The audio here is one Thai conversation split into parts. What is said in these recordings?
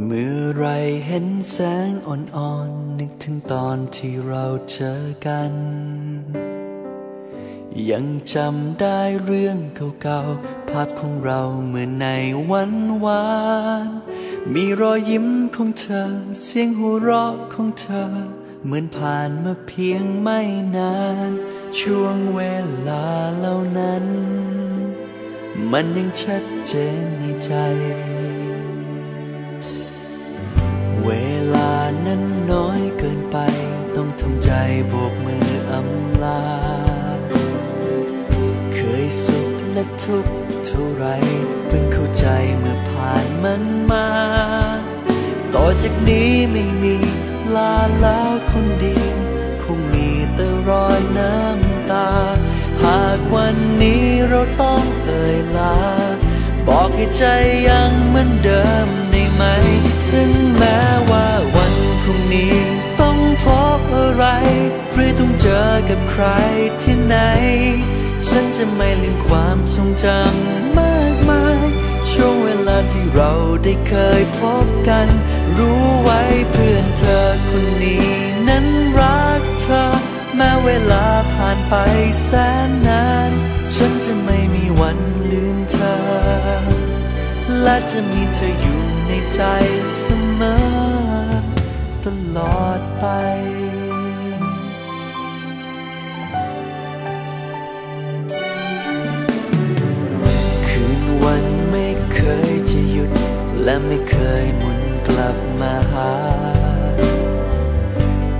เมื่อไรเห็นแสงอ่อนๆ นึกถึงตอนที่เราเจอกัน ยังจำได้เรื่องเก่าๆ ภาพของเราเมื่อในวันวาน มีรอยยิ้มของเธอ เสียงหัวเราะของเธอ เหมือนผ่านมาเพียงไม่นาน ช่วงเวลาเหล่านั้น มันยังชัดเจนในใจ เวลานั้นน้อยเกินไป ต้องทำใจโบกมืออำลา เคยสุขและทุกข์เท่าไรเพิ่งเข้าใจเมื่อผ่านมันมา ต่อจากนี้ไม่มีลาแล้วคนดี คงมีแต่รอยน้ำตา หากวันนี้เราต้องเอ่ยลา บอกให้ใจยังเหมือนเดิมได้ไหมซึ่ง แม้ว่าวันพรุ่งนี้ต้องพบอะไร หรือต้องเจอกับใครที่ไหน ฉันจะไม่ลืมความทรงจำมากมาย ช่วงเวลาที่เราได้เคยพบกัน รู้ไว้เพื่อนเธอคนนี้นั้นรักเธอ แม้เวลาผ่านไปแสนนาน ฉันจะไม่มีวันลืมเธอ และจะมีเธออยู่ ในใจเสมอตลอดไปคืนวันไม่เคยจะหยุด และไม่เคยหมุนกลับมาหา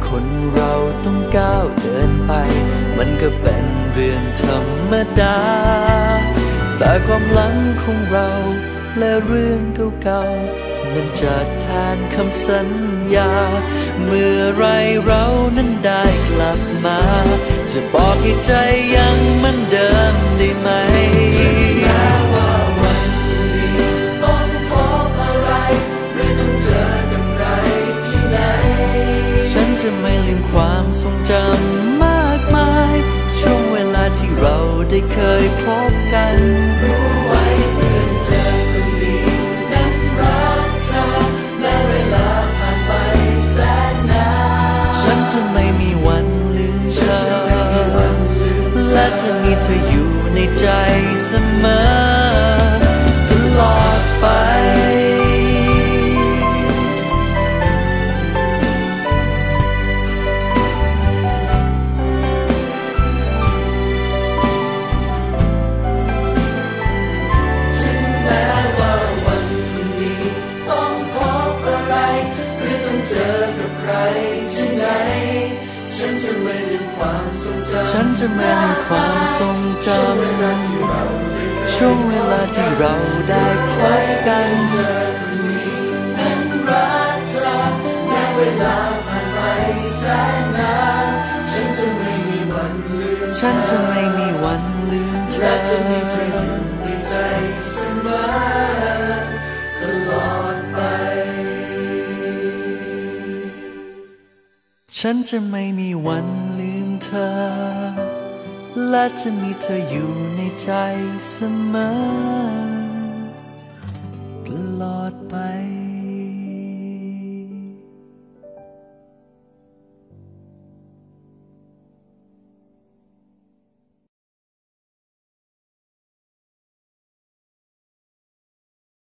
คนเราต้องก้าวเดินไป มันก็เป็นเรื่องธรรมดา แต่ความหลังของเรา และเรื่องเก่าๆนั้นจะแทนคำสัญญา เมื่อไรเรานั้นได้กลับมา จะบอกให้ใจยังเหมือนเดิมได้ไหมฉันจะไม่ลืมความทรงจำมากมาย ช่วงเวลาที่เราได้เคยพบกันรู้ ฉันจะไม่ลืมความทรงจำช่วงเวลาที่เราได้พบกันนั้นรักเธอแม้เวลาผ่านไปแสนนานฉันจะไม่มีวันลืมฉันจะไม่มีวันลืมเธอและจะมีเธออยู่ในใจเสมอตลอดไป ฉันจะไม่มีวัน อ และจะมีเธออยู่ในใจเสมอ